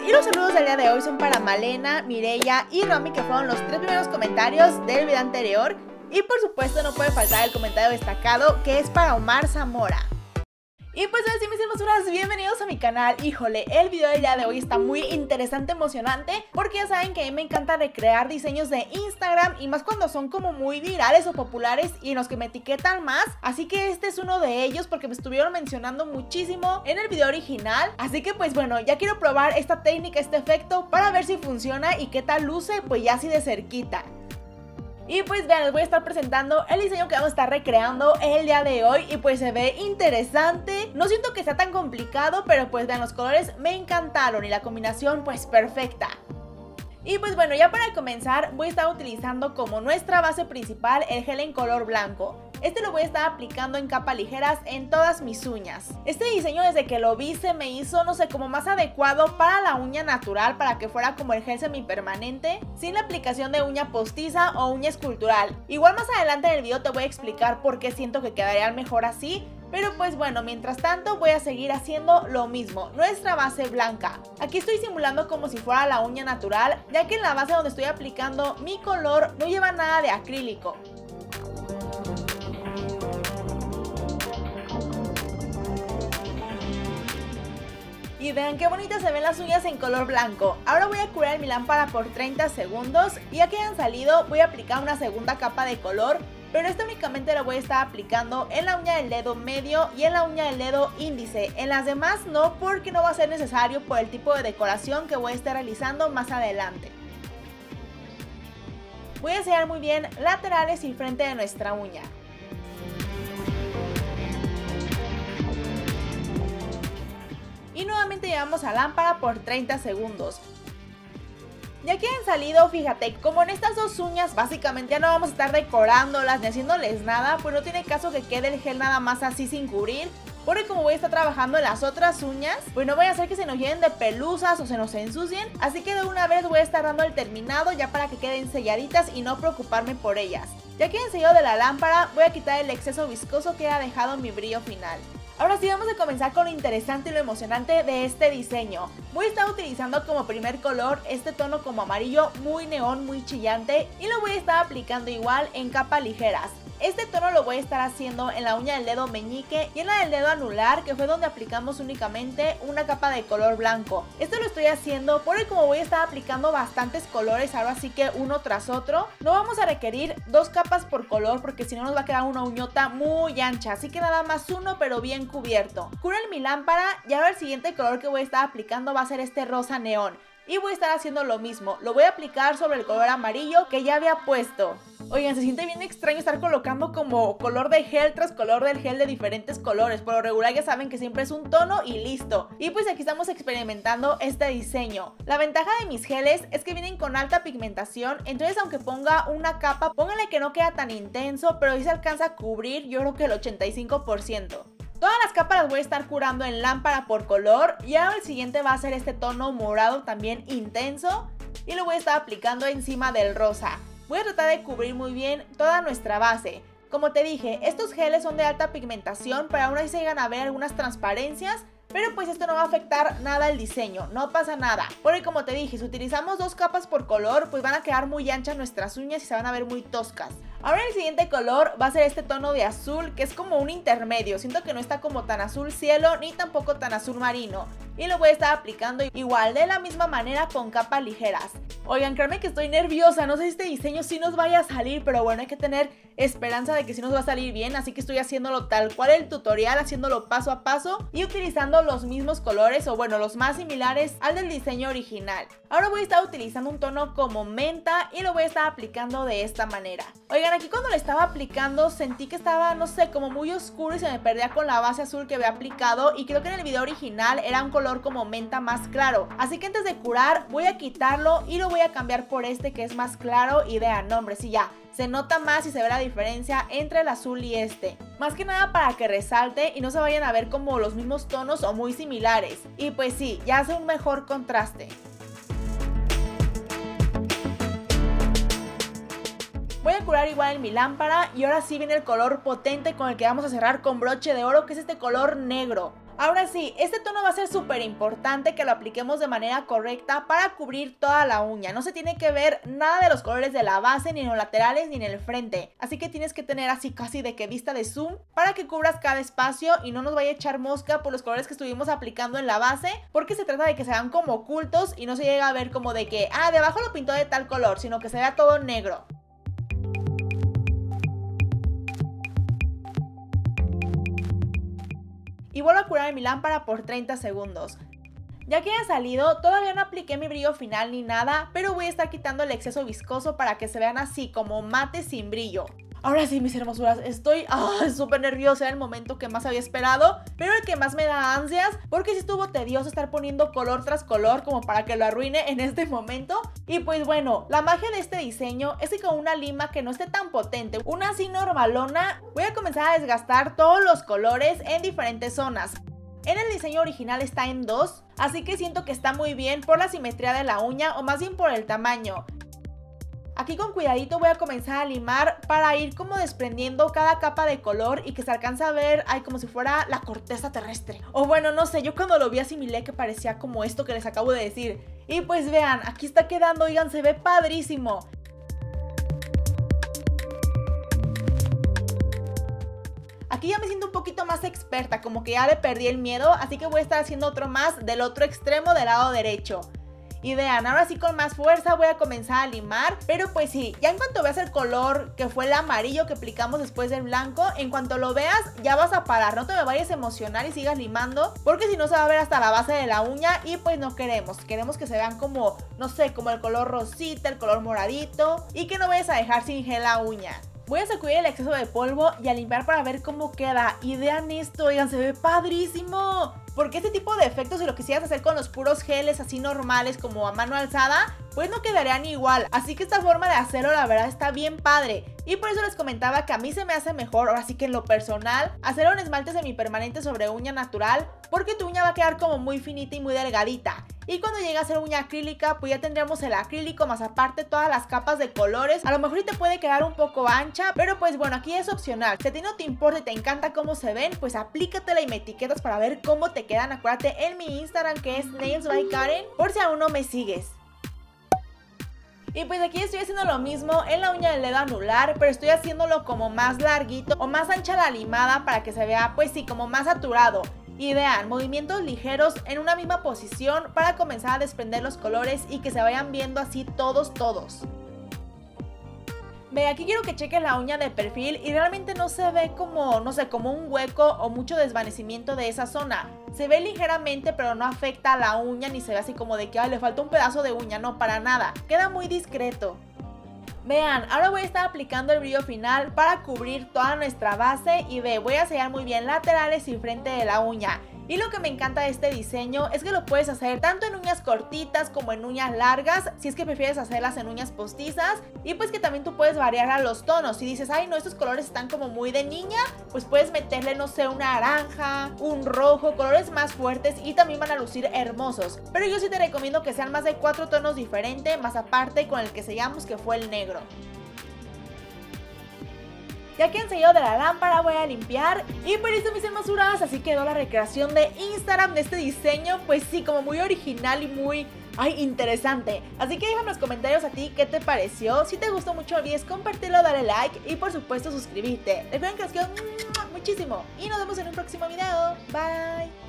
y los saludos del día de hoy son para Malena, Mireya y Romy, que fueron los tres primeros comentarios del video anterior. Y por supuesto no puede faltar el comentario destacado, que es para Omar Zamora. Y pues así mis hermosuras, bienvenidos a mi canal. Híjole, el video del día de hoy está muy interesante, emocionante Porque ya saben que a mí me encanta recrear diseños de Instagram Y más cuando son como muy virales o populares y en los que me etiquetan más. Así que este es uno de ellos porque me estuvieron mencionando muchísimo en el video original. Así que pues bueno, ya quiero probar esta técnica, este efecto Para ver si funciona y qué tal luce, pues ya así de cerquita y pues vean, les voy a estar presentando el diseño que vamos a estar recreando el día de hoy y pues se ve interesante. No siento que sea tan complicado, pero pues vean, los colores me encantaron y la combinación pues perfecta. Y pues bueno, ya para comenzar voy a estar utilizando como nuestra base principal el gel en color blanco. Este lo voy a estar aplicando en capas ligeras en todas mis uñas. Este diseño desde que lo vi se me hizo, no sé, como más adecuado para la uña natural, para que fuera como el gel semipermanente, sin la aplicación de uña postiza o uña escultural. Igual más adelante en el video te voy a explicar por qué siento que quedaría mejor así, pero pues bueno, mientras tanto voy a seguir haciendo lo mismo, nuestra base blanca. Aquí estoy simulando como si fuera la uña natural, ya que en la base donde estoy aplicando mi color no lleva nada de acrílico. Y vean qué bonitas se ven las uñas en color blanco. Ahora voy a curar mi lámpara por 30 segundos y ya que hayan salido voy a aplicar una segunda capa de color pero esta únicamente la voy a estar aplicando en la uña del dedo medio y en la uña del dedo índice. En las demás no porque no va a ser necesario por el tipo de decoración que voy a estar realizando más adelante. Voy a sellar muy bien laterales y frente de nuestra uña. y nuevamente llevamos a lámpara por 30 segundos. Ya que han salido, fíjate, como en estas dos uñas básicamente ya no vamos a estar decorándolas ni haciéndoles nada, pues no tiene caso que quede el gel nada más así sin cubrir. Porque como voy a estar trabajando en las otras uñas, pues no voy a hacer que se nos llenen de pelusas o se nos ensucien. Así que de una vez voy a estar dando el terminado ya para que queden selladitas y no preocuparme por ellas. Ya que he sellado de la lámpara, voy a quitar el exceso viscoso que ha dejado mi brillo final. Ahora sí vamos a comenzar con lo interesante y lo emocionante de este diseño. Voy a estar utilizando como primer color este tono como amarillo muy neón, muy chillante y lo voy a estar aplicando igual en capas ligeras. Este tono lo voy a estar haciendo en la uña del dedo meñique y en la del dedo anular, que fue donde aplicamos únicamente una capa de color blanco. Esto lo estoy haciendo porque como voy a estar aplicando bastantes colores, ahora sí que uno tras otro, no vamos a requerir dos capas por color porque si no nos va a quedar una uñota muy ancha, así que nada más uno pero bien cubierto. Curen mi lámpara y ahora el siguiente color que voy a estar aplicando va a ser este rosa neón. Y voy a estar haciendo lo mismo, lo voy a aplicar sobre el color amarillo que ya había puesto. Oigan, se siente bien extraño estar colocando como color de gel tras color del gel de diferentes colores. Por lo regular ya saben que siempre es un tono y listo. Y pues aquí estamos experimentando este diseño. La ventaja de mis geles es que vienen con alta pigmentación, entonces aunque ponga una capa, pónganle que no queda tan intenso, pero sí se alcanza a cubrir yo creo que el 85%. Todas las capas las voy a estar curando en lámpara por color y ahora el siguiente va a ser este tono morado también intenso y lo voy a estar aplicando encima del rosa. Voy a tratar de cubrir muy bien toda nuestra base. Como te dije, estos geles son de alta pigmentación, pero aún así se llegan a ver algunas transparencias pero pues esto no va a afectar nada al diseño, no pasa nada. Porque como te dije, si utilizamos dos capas por color, pues van a quedar muy anchas nuestras uñas y se van a ver muy toscas. Ahora el siguiente color va a ser este tono de azul, que es como un intermedio. Siento que no está como tan azul cielo, ni tampoco tan azul marino. Y lo voy a estar aplicando igual, de la misma manera con capas ligeras. Oigan, créanme que estoy nerviosa, no sé si este diseño sí nos vaya a salir, pero bueno, hay que tener esperanza de que sí nos va a salir bien, así que estoy haciéndolo tal cual el tutorial, haciéndolo paso a paso y utilizando los mismos colores o bueno, los más similares al del diseño original. Ahora voy a estar utilizando un tono como menta y lo voy a estar aplicando de esta manera. Oigan, aquí cuando lo estaba aplicando sentí que estaba, no sé, como muy oscuro y se me perdía con la base azul que había aplicado y creo que en el video original era un color como menta más claro. Así que antes de curar voy a quitarlo y lo voy a cambiar por este que es más claro y vean, nombre, sí ya, se nota más y se ve la diferencia entre el azul y este. Más que nada para que resalte y no se vayan a ver como los mismos tonos o muy similares. Y pues sí, ya hace un mejor contraste. Voy a curar igual en mi lámpara y ahora sí viene el color potente con el que vamos a cerrar con broche de oro que es este color negro. Ahora sí, este tono va a ser súper importante que lo apliquemos de manera correcta para cubrir toda la uña. No se tiene que ver nada de los colores de la base, ni en los laterales, ni en el frente. Así que tienes que tener así casi de que vista de zoom para que cubras cada espacio y no nos vaya a echar mosca por los colores que estuvimos aplicando en la base. Porque se trata de que sean como ocultos y no se llega a ver como de que, ah, debajo lo pintó de tal color, sino que se vea todo negro. Y vuelvo a curar mi lámpara por 30 segundos. Ya que haya salido, todavía no apliqué mi brillo final ni nada, pero voy a estar quitando el exceso viscoso para que se vean así como mate sin brillo. Ahora sí, mis hermosuras, estoy ah, súper nerviosa, era el momento que más había esperado, pero el que más me da ansias, porque sí estuvo tedioso estar poniendo color tras color como para que lo arruine en este momento. Y pues bueno, la magia de este diseño es que con una lima que no esté tan potente, una así normalona, voy a comenzar a desgastar todos los colores en diferentes zonas. En el diseño original está en 2, así que siento que está muy bien por la simetría de la uña o más bien por el tamaño. Aquí con cuidadito voy a comenzar a limar para ir como desprendiendo cada capa de color y que se alcance a ver, ay, como si fuera la corteza terrestre. O bueno, no sé, yo cuando lo vi asimilé que parecía como esto que les acabo de decir. Y pues vean, aquí está quedando, oigan, se ve padrísimo. Aquí ya me siento un poquito más experta, como que ya le perdí el miedo, así que voy a estar haciendo otro más del otro extremo del lado derecho. Y ahora sí con más fuerza voy a comenzar a limar. Pero pues sí, ya en cuanto veas el color que fue el amarillo que aplicamos después del blanco, en cuanto lo veas ya vas a parar. No te me vayas a emocionar y sigas limando. Porque si no se va a ver hasta la base de la uña y pues no queremos. Queremos que se vean como, no sé, como el color rosita, el color moradito. Y que no vayas a dejar sin gel la uña. Voy a sacudir el exceso de polvo y a limpiar para ver cómo queda. Y esto, oigan, se ve padrísimo. Porque este tipo de efectos, si lo quisieras hacer con los puros geles así normales como a mano alzada, pues no quedarían igual. Así que esta forma de hacerlo la verdad está bien padre. Y por eso les comentaba que a mí se me hace mejor, ahora sí que en lo personal, hacer un esmalte semipermanente sobre uña natural, porque tu uña va a quedar como muy finita y muy delgadita. Y cuando llegue a ser uña acrílica, pues ya tendríamos el acrílico más aparte todas las capas de colores. A lo mejor te puede quedar un poco ancha, pero pues bueno, aquí es opcional. Si a ti no te importa y te encanta cómo se ven, pues aplícatela y me etiquetas para ver cómo te quedan. Acuérdate en mi Instagram que es Nails by Karen, por si aún no me sigues. Y pues aquí estoy haciendo lo mismo en la uña del dedo anular, pero estoy haciéndolo como más larguito o más ancha la limada para que se vea pues sí, como más saturado. Y movimientos ligeros en una misma posición para comenzar a desprender los colores y que se vayan viendo así todos, todos. Ve, aquí quiero que cheques la uña de perfil y realmente no se ve como, no sé, como un hueco o mucho desvanecimiento de esa zona. Se ve ligeramente pero no afecta a la uña ni se ve así como de que le falta un pedazo de uña, no, para nada. Queda muy discreto. Vean, ahora voy a estar aplicando el brillo final para cubrir toda nuestra base y ve, voy a sellar muy bien laterales y frente de la uña. Y lo que me encanta de este diseño es que lo puedes hacer tanto en uñas cortitas como en uñas largas, si es que prefieres hacerlas en uñas postizas. Y pues que también tú puedes variar a los tonos. Si dices, ay no, estos colores están como muy de niña, pues puedes meterle, no sé, una naranja, un rojo, colores más fuertes y también van a lucir hermosos. Pero yo sí te recomiendo que sean más de cuatro tonos diferentes, más aparte con el que sellamos que fue el negro. Ya que enseñado de la lámpara voy a limpiar y por eso mis hermosuras, así quedó la recreación de Instagram de este diseño, pues sí, como muy original y muy interesante. Así que déjame en los comentarios a ti qué te pareció. Si te gustó mucho, olvides compartirlo, darle like y por supuesto suscribirte. Recuerden que los quiero muchísimo y nos vemos en un próximo video. Bye.